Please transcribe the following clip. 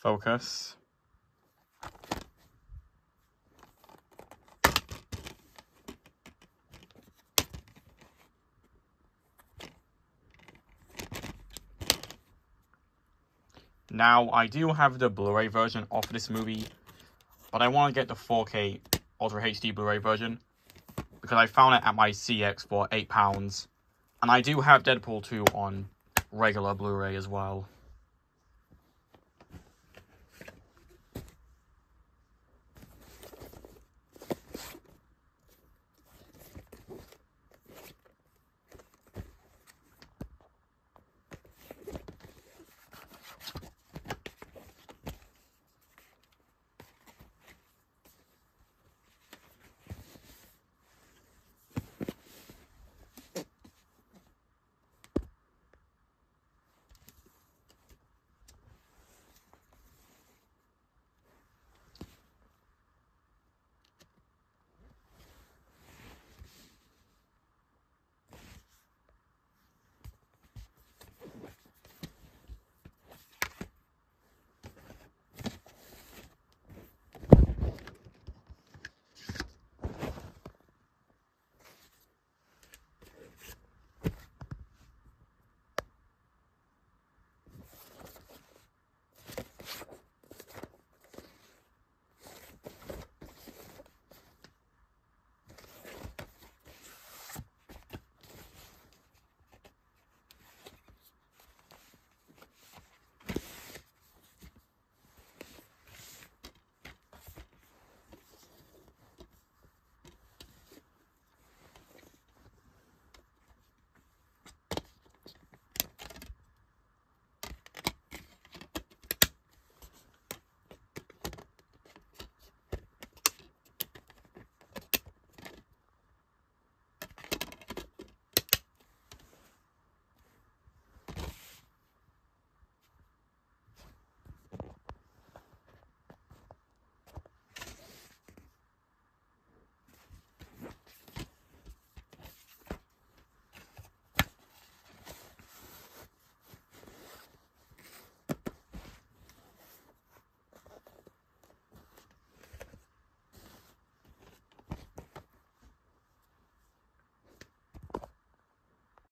Focus. Now, I do have the Blu-ray version of this movie, but I want to get the 4K Ultra HD Blu-ray version because I found it at my CeX for £8. And I do have Deadpool 2 on regular Blu-ray as well.